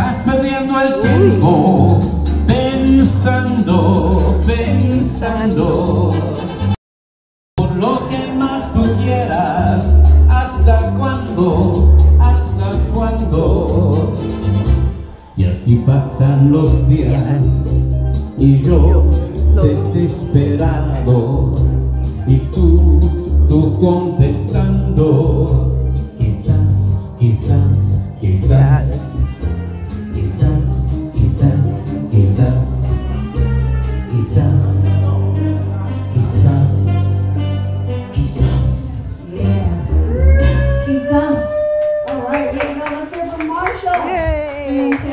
Estás perdiendo el tiempo pensando, pensando por lo que más tú quieras. ¿Hasta cuándo? ¿Hasta cuándo? Y así pasan los días y yo desesperado y tú, tú contestando Thank you.